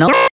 No.